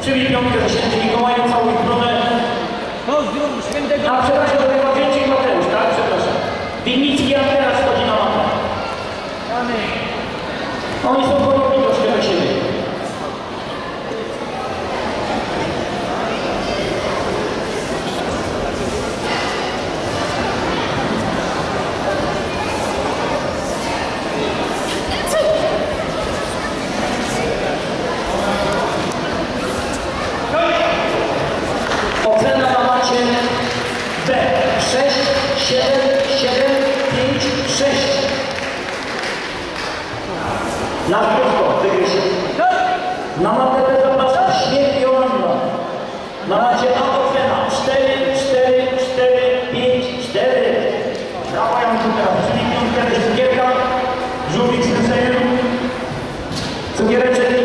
Przybij piątkę ze świętym Mikołajem, całuj stronę. Pozdrów świętego A przepraszam, to chyba więcej Mateusz, tak? Przepraszam. Winnicki, a teraz wchodzi na. Amen. Oni są 6, 7, 7, 5, 6. Na krótko, wygryź. Na matę zapraszam, śmiech Joanna. Na razie Anna 4, 4, 4, 5, 4. Brawo Jankuta, czyli piątka, jest cukierka, żółwik z rysejem, cukiereczek